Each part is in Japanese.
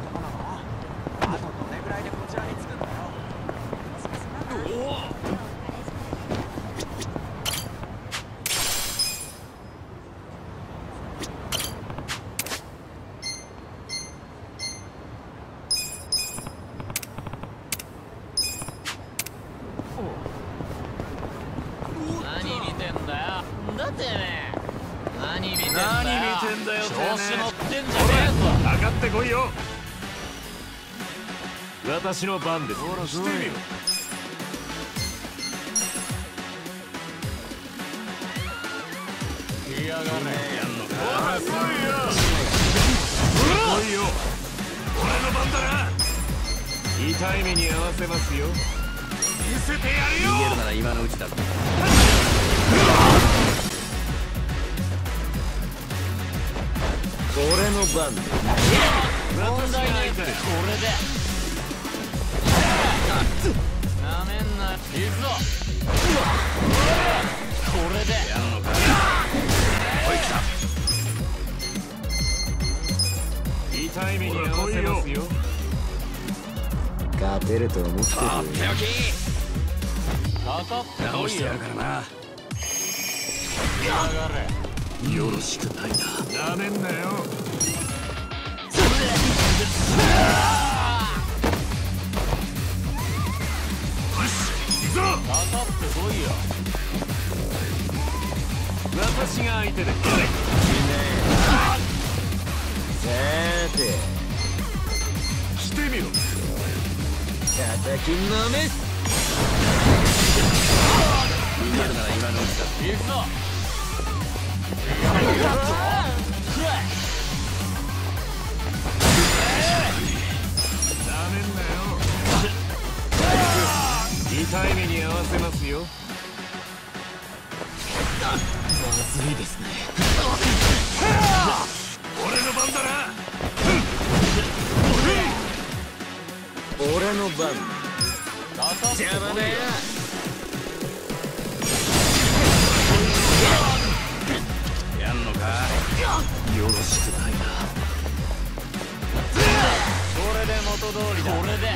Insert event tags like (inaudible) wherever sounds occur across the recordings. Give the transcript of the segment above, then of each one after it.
とこな。の私の番ですしてみろ来やがれやんのか来いよ来いよ俺の番だ。な痛い目に遭わせますよ見せてやるよ逃げるなら今のうちだぞ俺の番だ問題ないってこれでなめんな行くぞこれでやんのかおい来た痛い目に遭わせますよ。勝てると思ってるかかって直こいよしてやるからな。よろしくないな。なめんなよ。こいよ私が相手でさて来てみろ叩きのめす逃げるなら今のうちだ行くぞ。なめんなよ痛い目に遭わせますよ。まずいですね。俺の番だな。俺の番。邪魔だよ。やんのか？よろしくないな。これで元通りだ。これで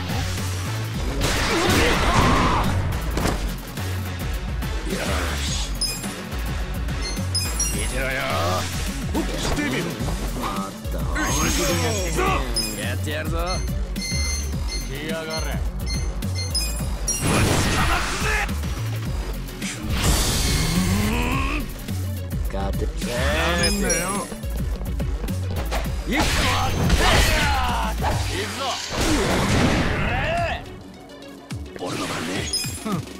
よし見てろよ来てみろまっため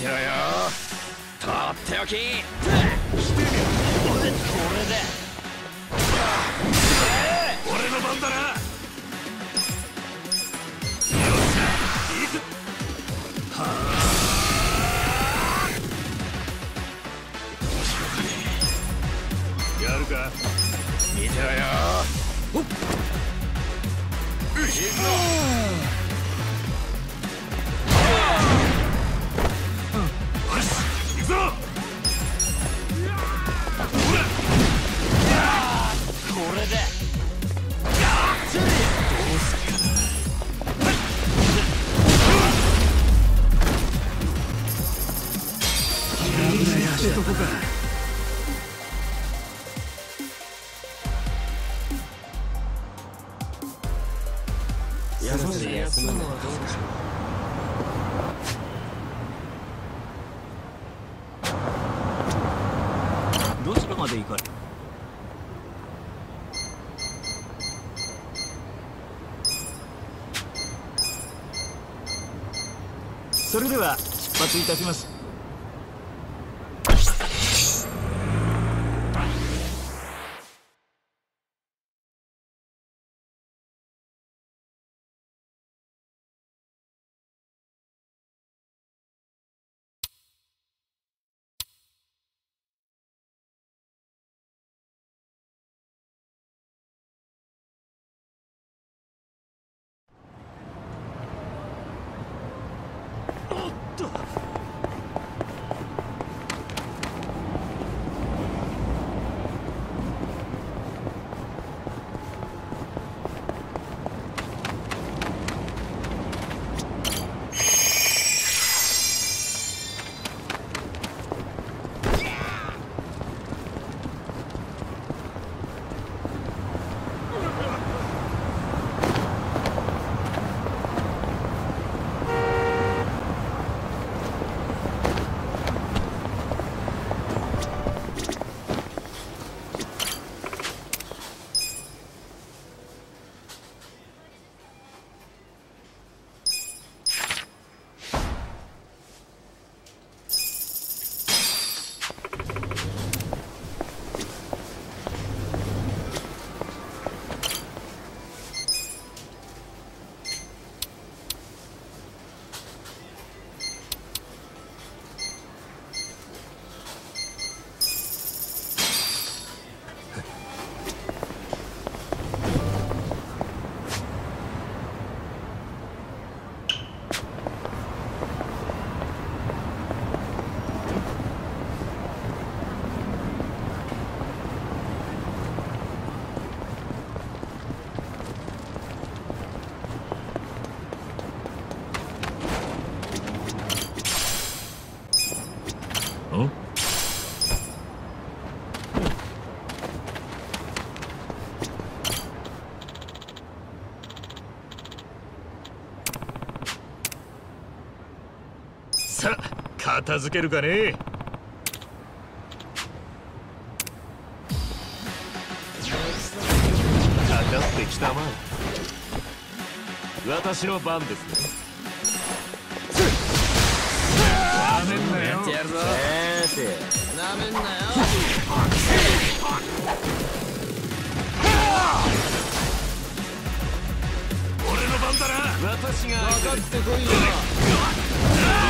てろよとっておき。これで俺の番だなやるか見てろよよぞこれで。ってとこかいたします。片付けるかね。かかってきたまえ。私の番ですね。なめんなよやるぞ。なめんなよ。俺の番だな。私がかかってこいよ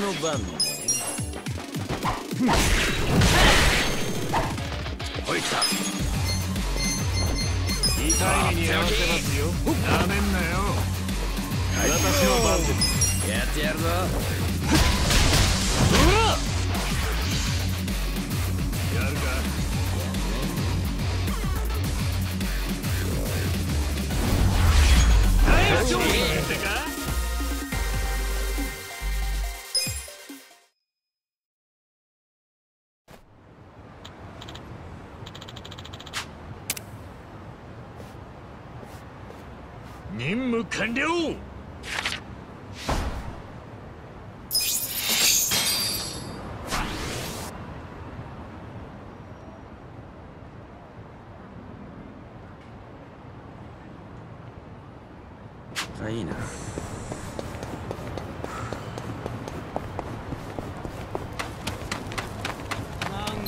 の番ねほい来た痛い目に合わせますよ。なめんなよ私の番ですやってやるぞやるか大丈夫ってか完了あいいな。なん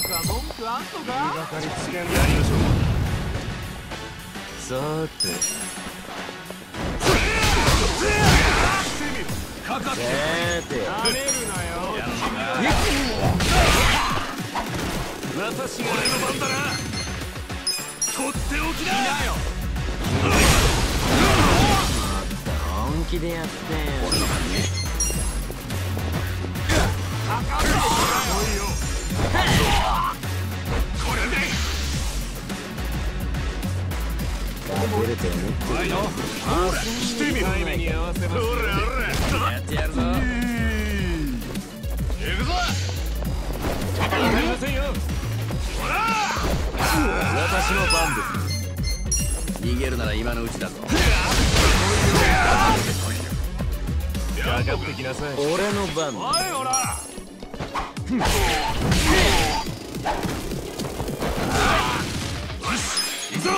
か文句あんのか？やりましょう。さて私が俺の番だな。とっておきだ。よ。本気でやって。来いよ。これで出ると思って来てみろ。目に合わせますほらほらてやるぞ。行くぞ。りませんよ私の番です。逃げるなら今のうちだぞかかってきなさい俺の番。おいほらよし行くぞ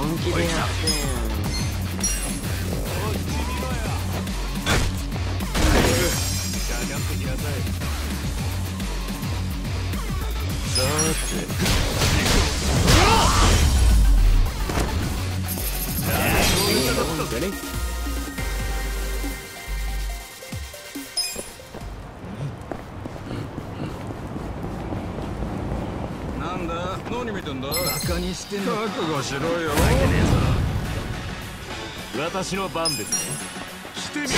本気でやってさて。なんだ？何見てんだ？バカにしてんの覚悟しろよ私の番ですね。してみ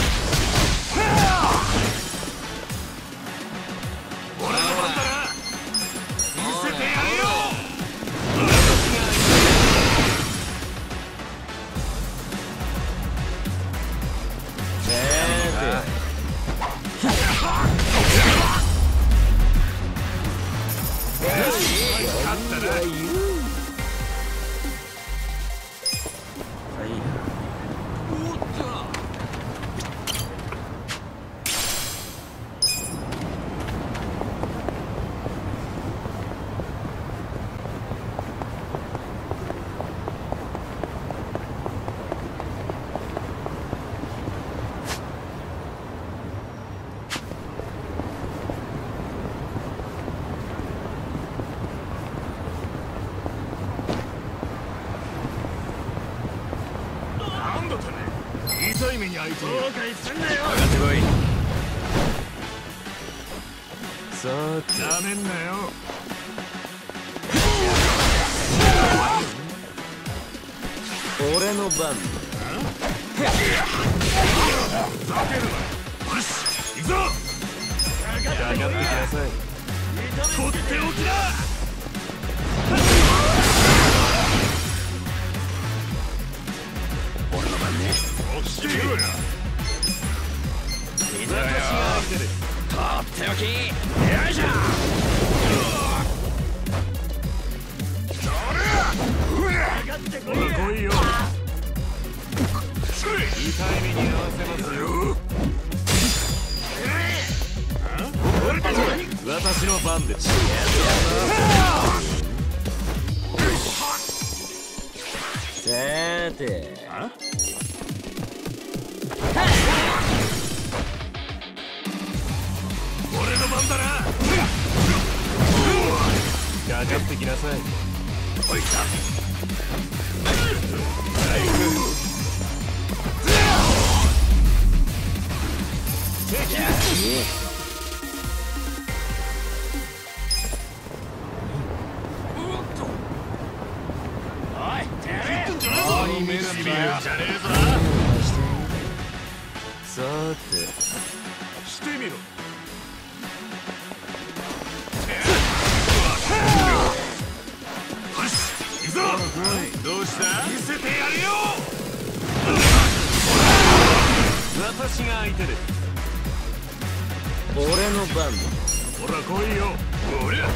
ざけるなよし行くぞかかってきなさいとっておきだ俺の番ね起きてみろ。よ見てろよ私が相手でとっておきよいしょほら来いよ痛いよ私の番ですさて。俺の番だなかかってきなさい。おいたどうした見せて。やるよ私が相手です俺の番ほら来いよ俺ら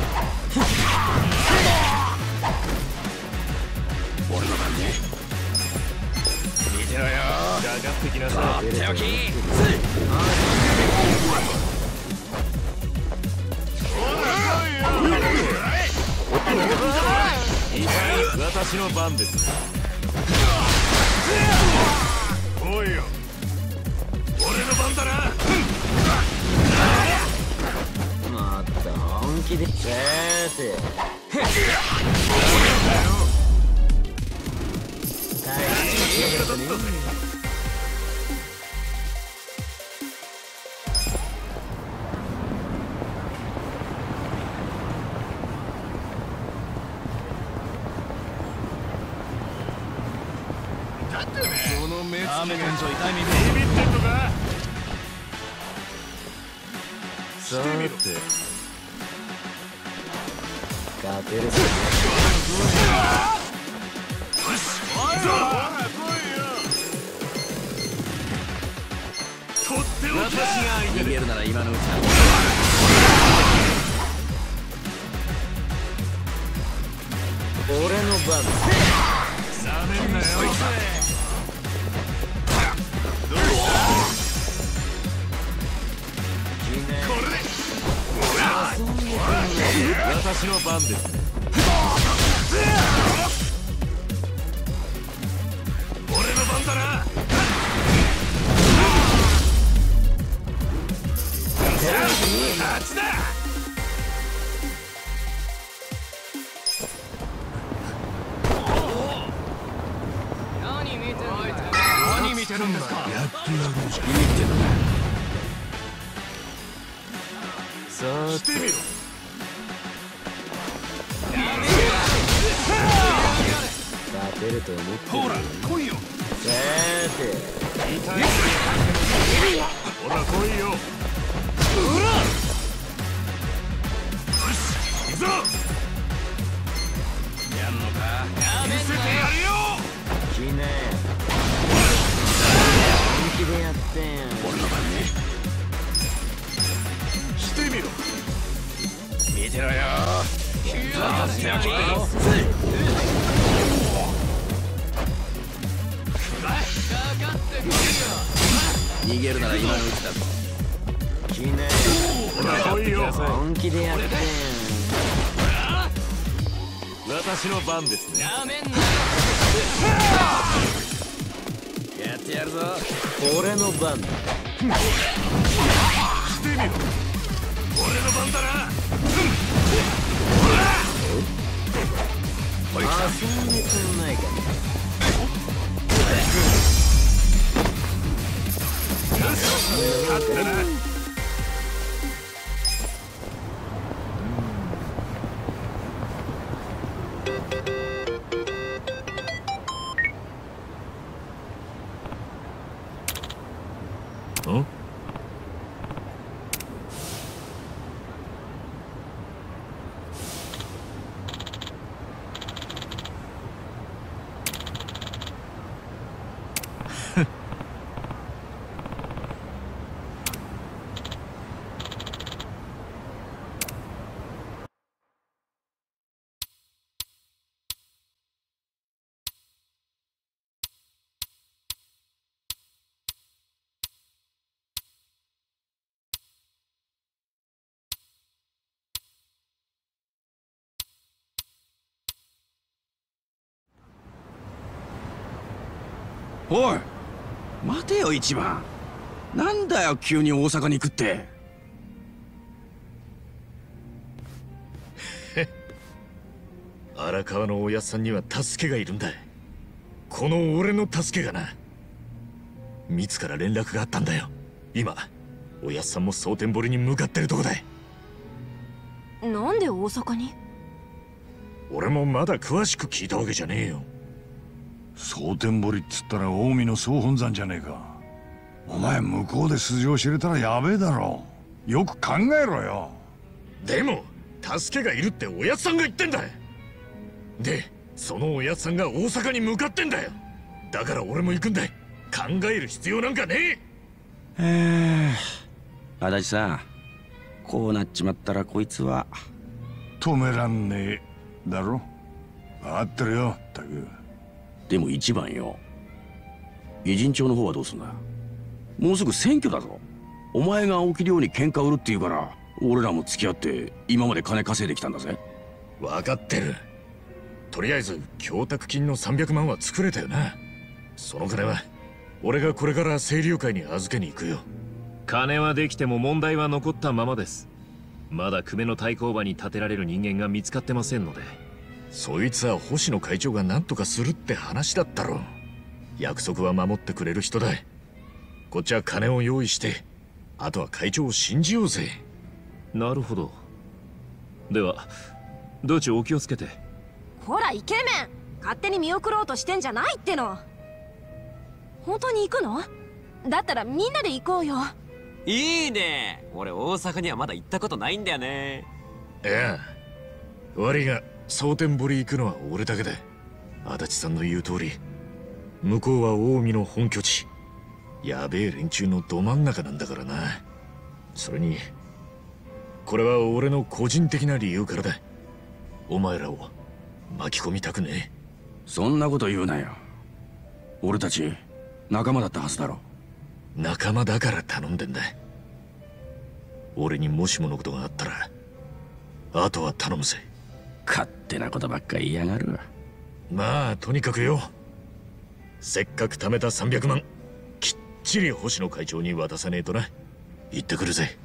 俺の番ね見てろよかかってきなさいとっておきいいか私の番です来いよ俺の番だな。本気で。さー。てこの目つきが。ダメ店長痛い目ビビって。んのかさーて定でするなら今のうち俺これで私の番です。見てろよ。逃げるなら今のうちだ。ぞ来なよほら来いよ本気でやって私の番ですねなめん。なやってやるぞ。俺の番だ。(laughs) してみろ。俺の番だな。遊んでくんないか勝ったなおい待てよ一番。なんだよ急に大阪に行くって。荒川のおやっさんには助けがいるんだこの俺の助けがな。ミツから連絡があったんだよ。今おやっさんも蒼天堀に向かってるとこだなんで大阪に？俺もまだ詳しく聞いたわけじゃねえよ蒼天堀っつったら近江の総本山じゃねえか。お前向こうで素性知れたらやべえだろ。よく考えろよ。でも助けがいるっておやっさんが言ってんだ。でそのおやっさんが大阪に向かってんだよ。だから俺も行くんだ。考える必要なんかねえ。えー、足立さんこうなっちまったらこいつは。止めらんねえだろ。分かってるよったくでも一番よ。偉人町の方はどうすんだ？もうすぐ選挙だぞ。お前が青木亮に喧嘩売るって言うから俺らも付き合って今まで金稼いできたんだぜ。分かってる。とりあえず供託金の300万は作れたよな。その金は俺がこれから清流会に預けに行くよ。金はできても問題は残ったままです。まだ久米の対抗馬に立てられる人間が見つかってませんのでそいつは星野会長が何とかするって話だったろ約束は守ってくれる人だ。こっちは金を用意してあとは会長を信じようぜ。なるほど。では道中お気をつけて？ほらイケメン。勝手に見送ろうとしてんじゃないっての。本当に行くの？だったらみんなで行こうよ。いいね。俺大阪にはまだ行ったことないんだよね。いや悪いが蒼天堀行くのは俺だけだ。足立さんの言う通り。向こうは近江の本拠地。やべえ連中のど真ん中なんだからな。それにこれは俺の個人的な理由からだ。お前らを巻き込みたくねそんなこと言うなよ。俺たち仲間だったはずだろ。え仲間だから頼んでんだ。俺にもしものことがあったらあとは頼むぜ勝手なことばっか言いやがるまあとにかくよ。せっかく貯めた300万きっちり星野会長に渡さねえとな。行ってくるぜ。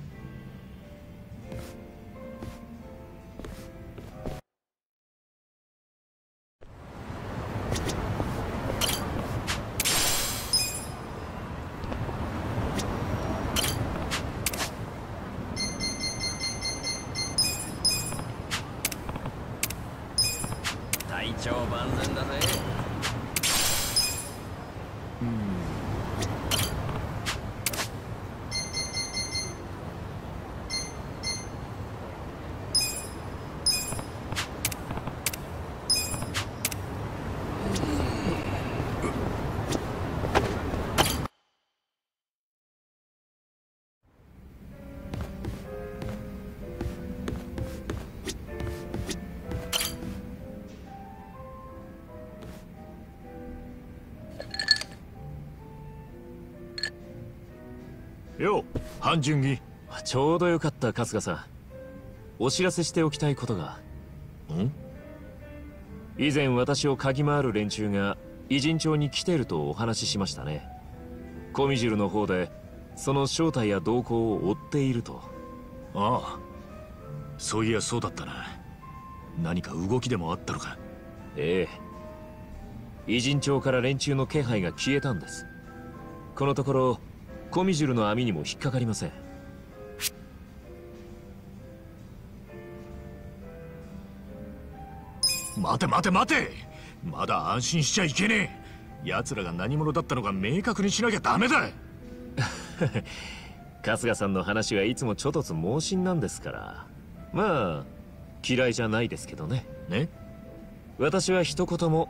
半順義ちょうどよかった春日さん。お知らせしておきたいことが。ん？以前私を嗅ぎ回る連中が偉人町に来てるとお話ししましたね。コミジルの方でその正体や動向を追っていると。ああ。そういやそうだったな。何か動きでもあったのか？ええ。偉人町から連中の気配が消えたんです。このところコミジルの網にも引っかかりません。待て待て待て。まだ安心しちゃいけねえ。奴らが何者だったのか明確にしなきゃダメだ。(laughs) 春日さんの話はいつもちょとつ猛進なんですから。まあ嫌いじゃないですけどね。ね。私は一言も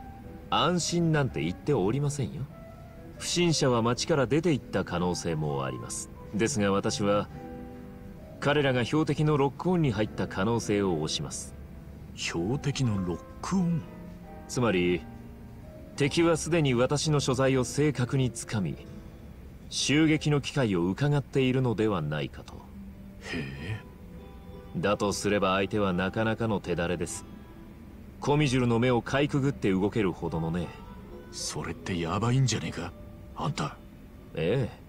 安心なんて言っておりませんよ不審者は町から出て行った可能性もあります。ですが私は彼らが標的のロックオンに入った可能性を推します。標的のロックオン？つまり敵はすでに私の所在を正確につかみ襲撃の機会を伺っているのではないかと。へえ。だとすれば相手はなかなかの手だれです。コミジュルの目をかいくぐって動けるほどのね。それってヤバいんじゃねえか？あんた。ええ。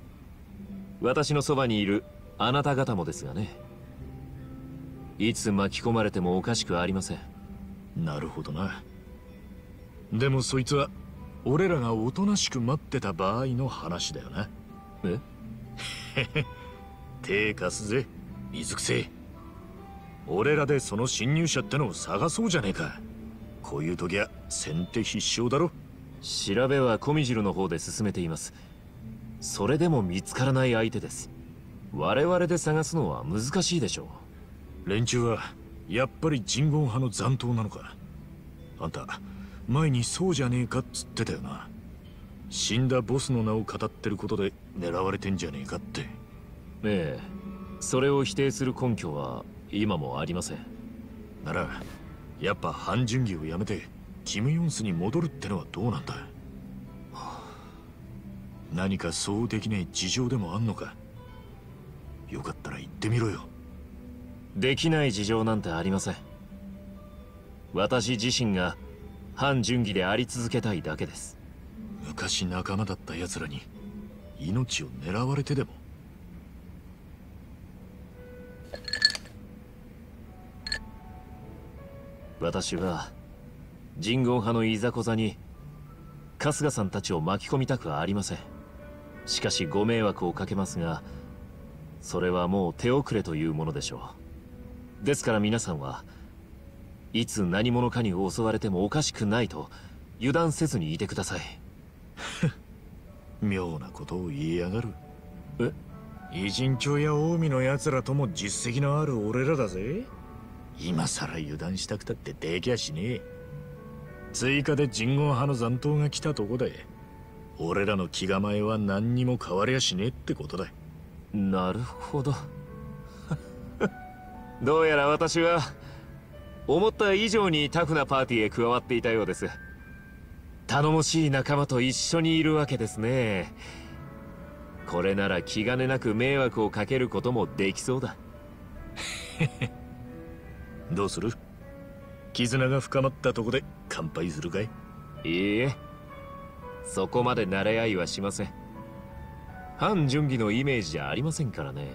私のそばにいるあなた方もですがね。いつ巻き込まれてもおかしくありません。なるほどな。でもそいつは俺らがおとなしく待ってた場合の話だよな。え？(laughs) 手貸すぜ水くせえ。俺らでその侵入者ってのを探そうじゃねえか。こういう時は先手必勝だろ調べはコミジルの方で進めています。それでも見つからない相手です。我々で探すのは難しいでしょ連中はやっぱり人言派の残党なのか。あんた前にそうじゃねえかっつってたよな。死んだボスの名を語ってることで狙われてんじゃねえかって。ええ。それを否定する根拠は今もありません。ならやっぱ半順義をやめてキム・ヨンスに戻るってのはどうなんだ？何かそうできねえ事情でもあんのか？よかったら言ってみろよ。できない事情なんてありません。私自身が反順義であり続けたいだけです。昔仲間だった奴らに命を狙われてでも。私は人言派のいざこざに春日さんたちを巻き込みたくはありません。しかしご迷惑をかけますがそれはもう手遅れというものでしょう。ですから皆さんはいつ何者かに襲われてもおかしくないと油断せずにいてください。(laughs) 妙なことを言いやがる。え？偉人町や近江の奴らとも実績のある俺らだぜ。今さら油断したくたってできやしねえ追加で人言派の残党が来たとこで俺らの気構えは何にも変わりやしねえってことだ。なるほど。(laughs) どうやら私は思った以上にタフなパーティーへ加わっていたようです。頼もしい仲間と一緒にいるわけですね。これなら気兼ねなく迷惑をかけることもできそうだ。(laughs) どうする？絆が深まったとこで乾杯するかい？いいえ。そこまで慣れ合いはしません。反順義のイメージじゃありませんからね。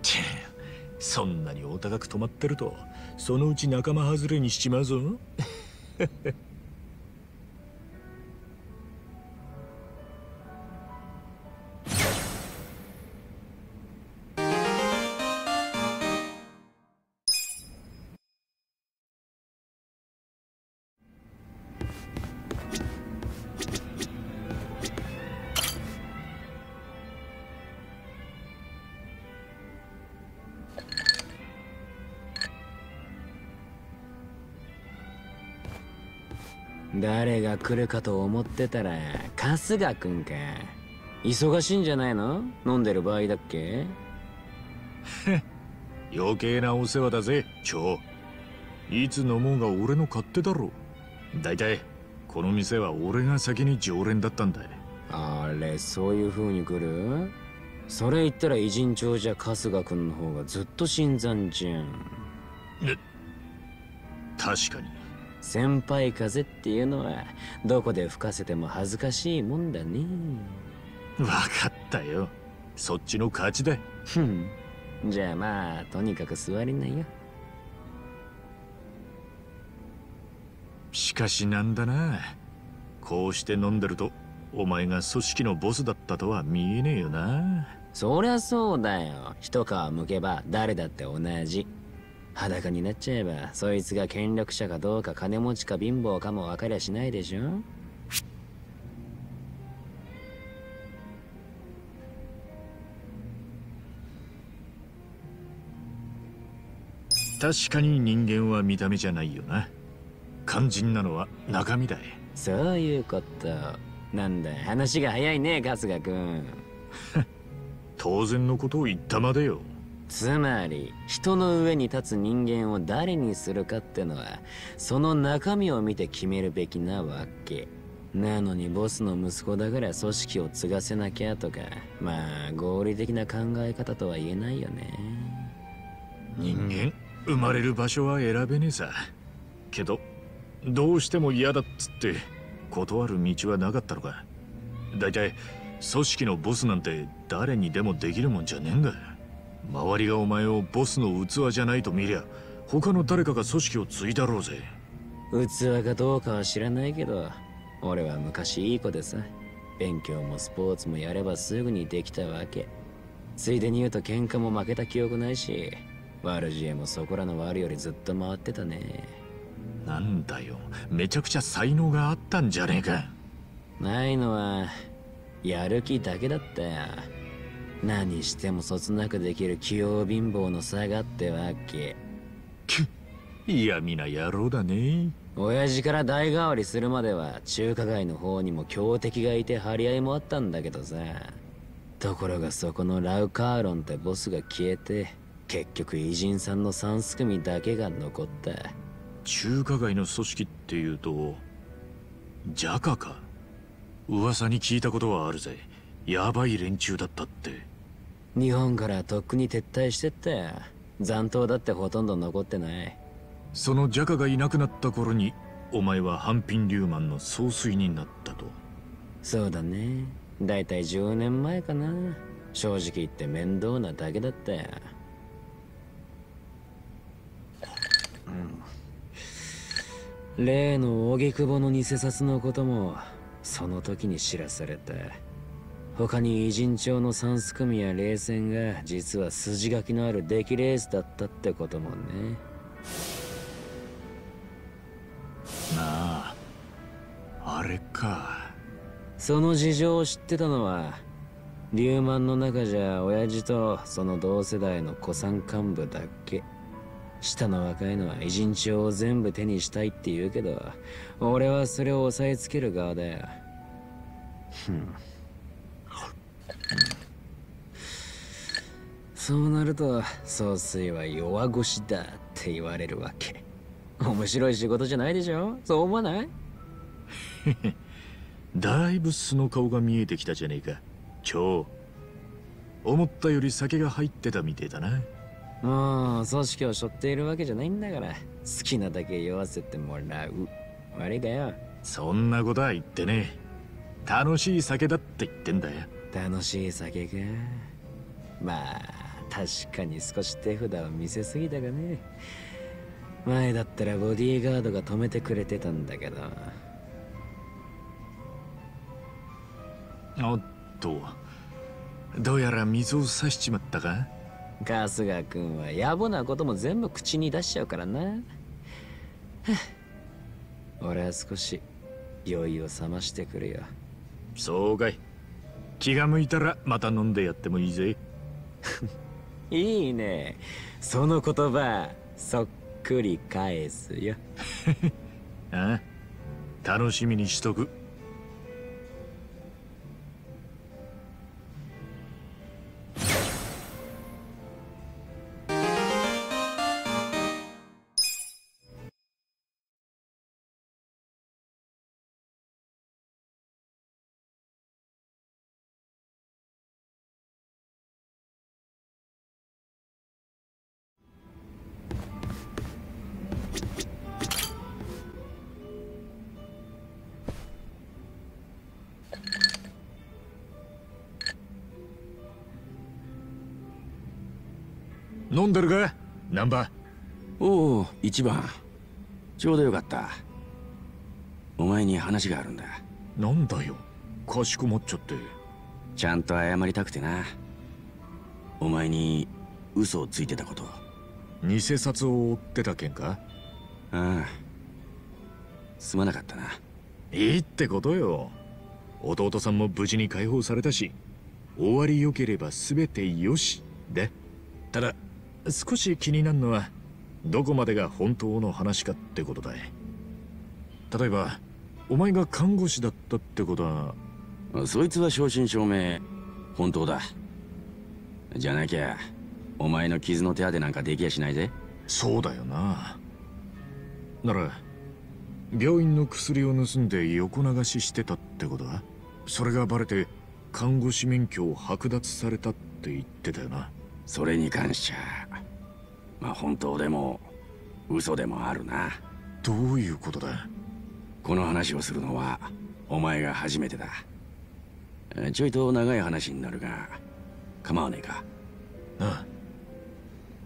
チェそんなにお高く止まってるとそのうち仲間外れにしちまうぞ (laughs) 誰が来るかと思ってたら春日くんか。忙しいんじゃないの？飲んでる場合だっけ？(laughs) 余計なお世話だぜ蝶いつ飲もうが俺の勝手だろ。だいたいこの店は俺が先に常連だったんだ。あれそういう風に来る？それ言ったら偉人帳じゃ春日くんの方がずっと新参じゃん。確かに先輩風っていうのはどこで吹かせても恥ずかしいもんだね。分かったよ。そっちの勝ちだ。ふん。じゃあまあとにかく座りなよ。しかしなんだな。こうして飲んでるとお前が組織のボスだったとは見えねえよな。そりゃそうだよ。一皮むけば誰だって同じ裸になっちゃえばそいつが権力者かどうか金持ちか貧乏かも分かりゃしないでしょ？確かに人間は見た目じゃないよな。肝心なのは中身だい。そういうこと。なんだ話が早いね春日君 (laughs) 当然のことを言ったまでよつまり人の上に立つ人間を誰にするかってのはその中身を見て決めるべきなわけ。なのにボスの息子だから組織を継がせなきゃとかまあ合理的な考え方とは言えないよね。人間？生まれる場所は選べねえさ。けどどうしても嫌だっつって断る道はなかったのか。だいたい組織のボスなんて誰にでもできるもんじゃねえんだ。周りがお前をボスの器じゃないと見りゃ他の誰かが組織を継いだろうぜ。器かどうかは知らないけど俺は昔いい子でさ勉強もスポーツもやればすぐにできたわけ。ついでに言うと喧嘩も負けた記憶ないし悪知恵もそこらの悪よりずっと回ってたね。なんだよ。めちゃくちゃ才能があったんじゃねえか。ないのはやる気だけだったよ何してもそつなくできる器用貧乏の差がってわけ。嫌味な野郎だね。親父から代替わりするまでは中華街の方にも強敵がいて張り合いもあったんだけどさ。ところがそこのラウカーロンってボスが消えて結局偉人さんの三すくみだけが残った。中華街の組織っていうとジャカか？噂に聞いたことはあるぜヤバい連中だったって。日本からとっくに撤退してったよ。残党だってほとんど残ってない。そのジャカがいなくなった頃にお前はハンピン・リューマンの総帥になったと。そうだね。だいたい10年前かな。正直言って面倒なだけだったよ。うん。例の荻窪の偽札のこともその時に知らされた他に偉人帳の三すくみや冷戦が実は筋書きのある出来レースだったってこともね。なああれか。その事情を知ってたのはリューマンの中じゃ親父とその同世代の古参幹部だけ。下の若いのは偉人帳を全部手にしたいって言うけど俺はそれを押さえつける側だよ。ふんそうなると総帥は弱腰だって言われるわけ。面白い仕事じゃないでしょ？そう思わない？(laughs) だいぶ素の顔が見えてきたじゃねえか。今日思ったより酒が入ってたみてえだな。もう組織を背負っているわけじゃないんだから。好きなだけ酔わせてもらう。悪いかよ。そんなことは言ってねえ。楽しい酒だって言ってんだよ。楽しい酒か。まあ確かに少し手札を見せすぎたがね。前だったらボディーガードが止めてくれてたんだけど。おっと。どうやら水を差しちまったか？春日君は野暮なことも全部口に出しちゃうからな。は (laughs) あ俺は少し酔いを覚ましてくるよ。そうかい。気が向いたらまた飲んでやってもいいぜ (laughs) いいね。その言葉そっくり返すよ。(laughs) ああ楽しみにしとく。飲んでるか？ナンバおお一番。ちょうどよかった。お前に話があるんだ。なんだよ。かしこまっちゃって。ちゃんと謝りたくてな。お前に嘘をついてたこと。偽札を追ってた件か？ああ。すまなかったな。いいってことよ。弟さんも無事に解放されたし終わりよければ全てよし。でただ少し気になるのはどこまでが本当の話かってことだ例えばお前が看護師だったってことは。そいつは正真正銘本当だ。じゃなきゃお前の傷の手当てなんかできやしないぜ。そうだよな。なら病院の薬を盗んで横流ししてたってことはそれがバレて看護師免許を剥奪されたって言ってたよな。それに関しちゃまあ本当でも嘘でもあるな。どういうことだ？この話をするのはお前が初めてだ。ちょいと長い話になるが構わねえか。ああ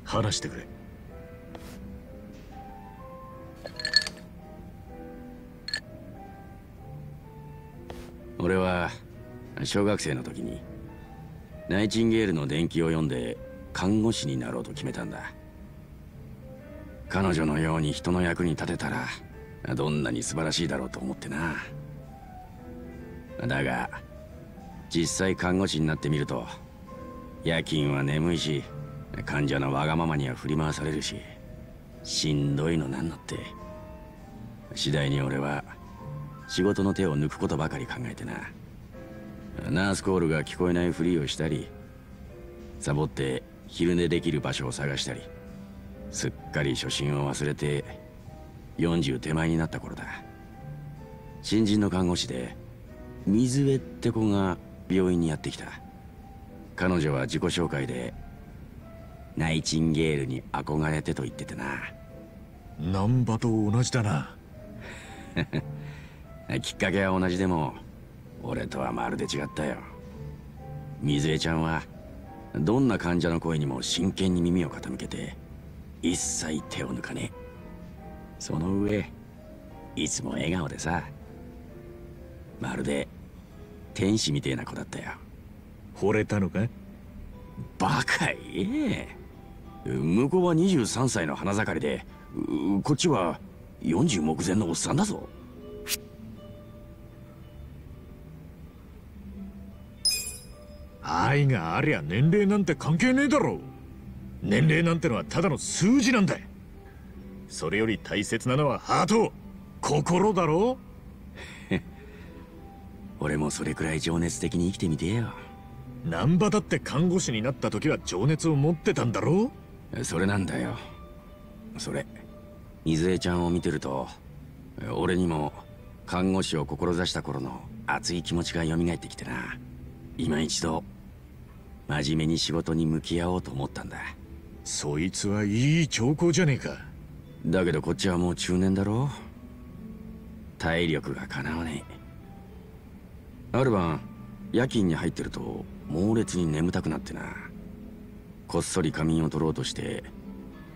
話してくれ。俺は小学生の時にナイチンゲールの伝記を読んで看護師になろうと決めたんだ彼女のように人の役に立てたらどんなに素晴らしいだろうと思ってな。だが実際看護師になってみると夜勤は眠いし患者のわがままには振り回されるししんどいのなんのって。次第に俺は仕事の手を抜くことばかり考えてな。ナースコールが聞こえないふりをしたりサボって昼寝できる場所を探したり。すっかり初心を忘れて40手前になった頃だ。新人の看護師で水江って子が病院にやってきた。彼女は自己紹介でナイチンゲールに憧れてと言っててな。難波と同じだな。(laughs) きっかけは同じでも俺とはまるで違ったよ。水江ちゃんはどんな患者の声にも真剣に耳を傾けて一切手を抜かねえ。その上いつも笑顔でさ。まるで天使みてえな子だったよ。惚れたのか？バカ言え。向こうは23歳の花盛りでこっちは40目前のおっさんだぞ。愛がありゃ年齢なんて関係ねえだろ年齢なんてのはただの数字なんだそれより大切なのはハート。心だろ？(laughs) 俺もそれくらい情熱的に生きてみてよ。難波だって看護師になった時は情熱を持ってたんだろ？それなんだよ。それ。水江ちゃんを見てると俺にも看護師を志した頃の熱い気持ちが蘇ってきてな。今一度真面目に仕事に向き合おうと思ったんだそいつはいい兆候じゃねえか。だけどこっちはもう中年だろ。体力がかなわねえ。ある晩夜勤に入ってると猛烈に眠たくなってな。こっそり仮眠を取ろうとして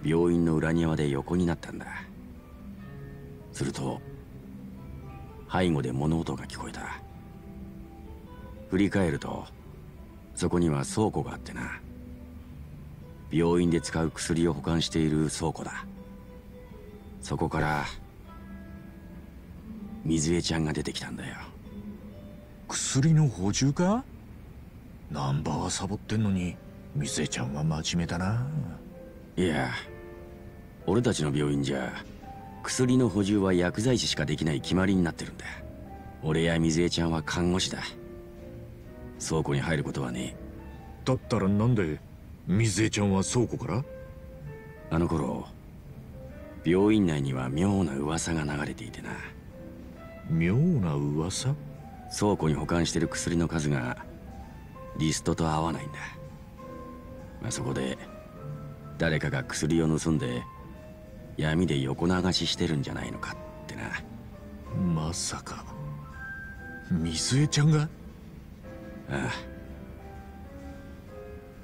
病院の裏庭で横になったんだ。すると背後で物音が聞こえた。振り返るとそこには倉庫があってな。病院で使う薬を保管している倉庫だ。そこから水江ちゃんが出てきたんだよ。薬の補充か？ナンバーはサボってんのに水江ちゃんは真面目だな。いや俺たちの病院じゃ薬の補充は薬剤師しかできない決まりになってるんだ。俺や水江ちゃんは看護師だ。倉庫に入ることはねだったらなんで水江ちゃんは倉庫から？あの頃病院内には妙な噂が流れていてな。妙な噂？倉庫に保管してる薬の数がリストと合わないんだ、まあ、そこで誰かが薬を盗んで闇で横流ししてるんじゃないのかってな。まさか。水江ちゃんが？ああ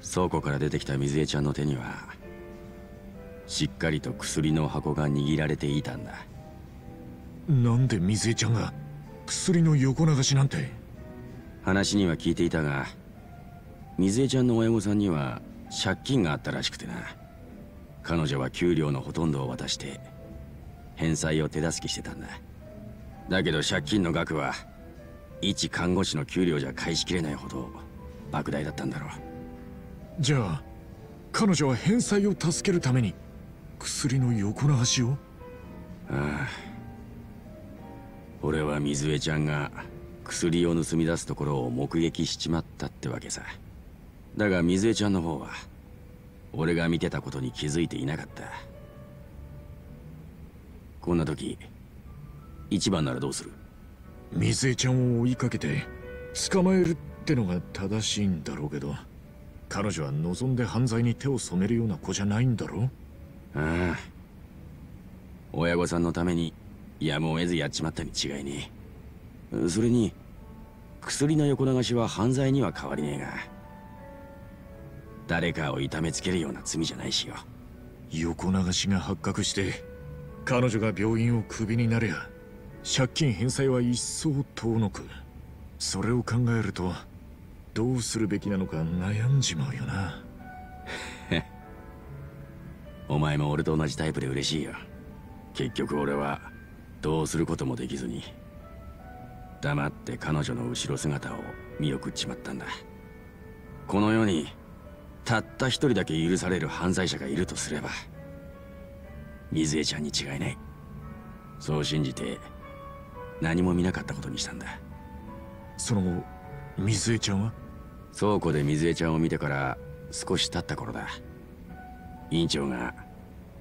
倉庫から出てきた水江ちゃんの手にはしっかりと薬の箱が握られていたんだ。なんで水江ちゃんが薬の横流しなんて？話には聞いていたが水江ちゃんの親御さんには借金があったらしくてな。彼女は給料のほとんどを渡して返済を手助けしてたんだ。だけど借金の額は一看護師の給料じゃ返しきれないほど莫大だったんだろうじゃあ彼女は返済を助けるために薬の横流しを？ああ。俺は水江ちゃんが薬を盗み出すところを目撃しちまったってわけさ。だが水江ちゃんの方は俺が見てたことに気づいていなかった。こんな時一番ならどうする？水江ちゃんを追いかけて捕まえるってのが正しいんだろうけど彼女は望んで犯罪に手を染めるような子じゃないんだろああ。親御さんのためにやむを得ずやっちまったに違いねえ。それに薬の横流しは犯罪には変わりねえが。誰かを痛めつけるような罪じゃないしよ。横流しが発覚して彼女が病院をクビになれば借金返済は一層遠のく。それを考えるとどうするべきなのか悩んじまうよな。(laughs) お前も俺と同じタイプで嬉しいよ。結局俺はどうすることもできずに黙って彼女の後ろ姿を見送っちまったんだ。この世にたった一人だけ許される犯罪者がいるとすれば水江ちゃんに違いない。そう信じて何も見なかったことにしたんだ。その後水江ちゃんは？倉庫で水江ちゃんを見てから少し経った頃だ。院長が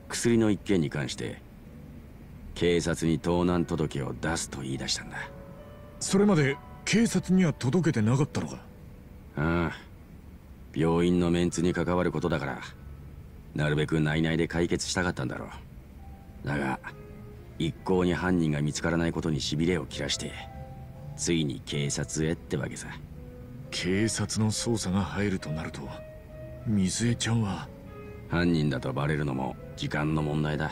薬の一件に関して警察に盗難届を出すと言い出したんだ。それまで警察には届けてなかったのか？ああ。病院のメンツに関わることだからなるべく内々で解決したかったんだろう。だが一向に犯人が見つからないことにしびれを切らしてついに警察へってわけさ警察の捜査が入るとなると水江ちゃんは？犯人だとバレるのも時間の問題だ。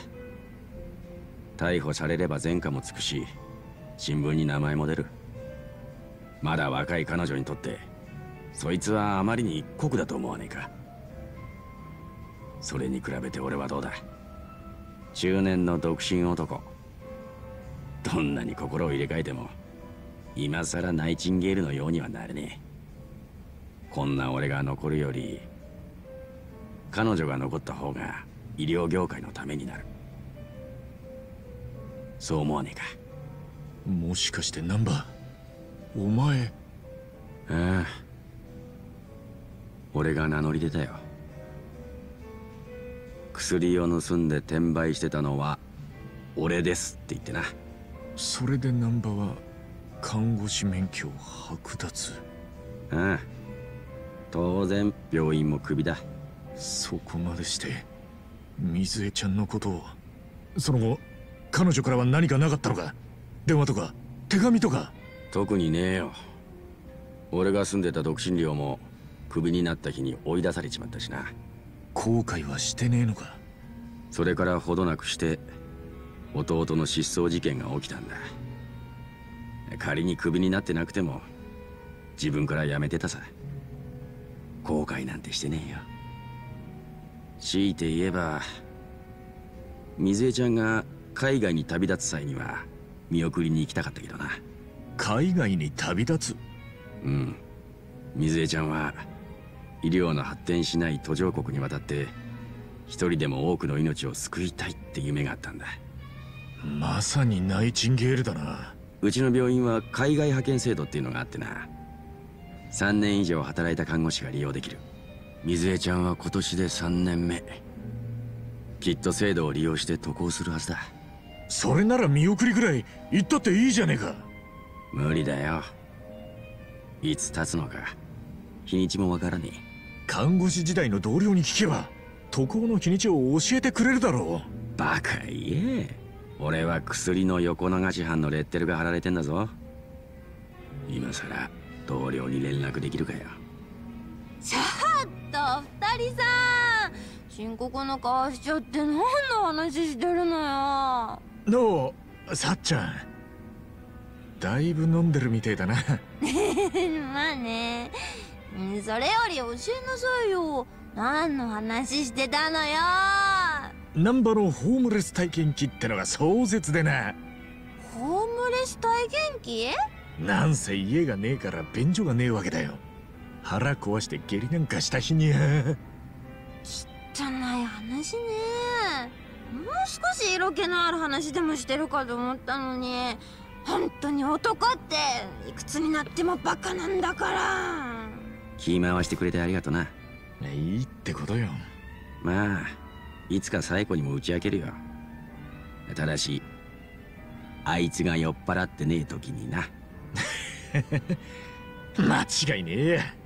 逮捕されれば前科もつくし新聞に名前も出る。まだ若い彼女にとってそいつはあまりに酷だと思わねえか。それに比べて俺はどうだ。中年の独身男。どんなに心を入れ替えても今さらナイチンゲールのようにはなれねえ。こんな俺が残るより彼女が残った方が医療業界のためになる。そう思わねえか。もしかしてナンバーお前。ああ。俺が名乗り出たよ。薬を盗んで転売してたのは俺ですって言ってな。それで難波は看護師免許を剥奪。ああ当然病院もクビだ。そこまでして水江ちゃんのことを。その後彼女からは何かなかったのか？電話とか？手紙とか？特にねえよ。俺が住んでた独身寮もクビになった日に追い出されちまったしな。後悔はしてねえのか？それからほどなくして弟の失踪事件が起きたんだ。仮にクビになってなくても自分から辞めてたさ後悔なんてしてねえよ。強いて言えば水江ちゃんが海外に旅立つ際には見送りに行きたかったけどな。海外に旅立つ？うん。水江ちゃんは医療の発展しない途上国に渡って一人でも多くの命を救いたいって夢があったんだ。まさにナイチンゲールだな。うちの病院は海外派遣制度っていうのがあってな3年以上働いた看護師が利用できる。水江ちゃんは今年で3年目。きっと制度を利用して渡航するはずだ。それなら見送りぐらい行ったっていいじゃねえか。無理だよ。いつ経つのか。日にちもわからねえ。看護師時代の同僚に聞けば渡航の日にちを教えてくれるだろう。バカ言え。俺は薬の横流し犯のレッテルが貼られてんだぞ。今さら同僚に連絡できるかよちょっと二人さん深刻な顔しちゃって何の話してるのよ。のうさっちゃん。だいぶ飲んでるみてえだな。(laughs) まあね。それより教えなさいよ。何の話してたのよ。難波のホームレス体験記ってのが壮絶でな。ホームレス体験記？なんせ家がねえから便所がねえわけだよ。腹壊して下痢なんかした日に。ゃ汚い話ね。もう少し色気のある話でもしてるかと思ったのに。本当に男っていくつになってもバカなんだから。気回してくれてありがとな。いいってことよ。まあいつか最後にも打ち明けるよ。ただしあいつが酔っ払ってねえ時にな間違いねえ。